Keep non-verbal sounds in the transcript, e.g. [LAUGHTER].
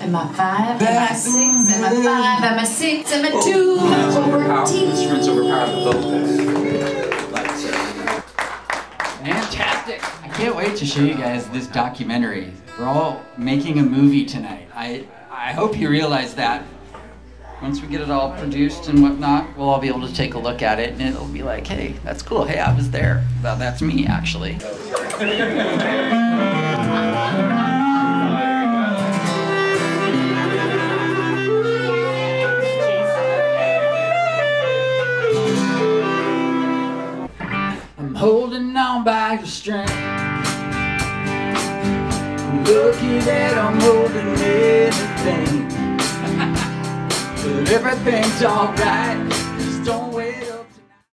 Am I five? Am I six? Am I five? Am I six? Am I two? Am I fourteen? Instruments overpower the vocals. Fantastic! I can't wait to show you guys this documentary. We're all making a movie tonight. I, I hope you realize that. Once we get it all produced and whatnot, we'll all be able to take a look at it and it'll be like, hey, that's cool. Hey, I was there. Well, that's me, actually. [LAUGHS] holding on by the string. Lucky that I'm holding anything. [LAUGHS] but everything's alright.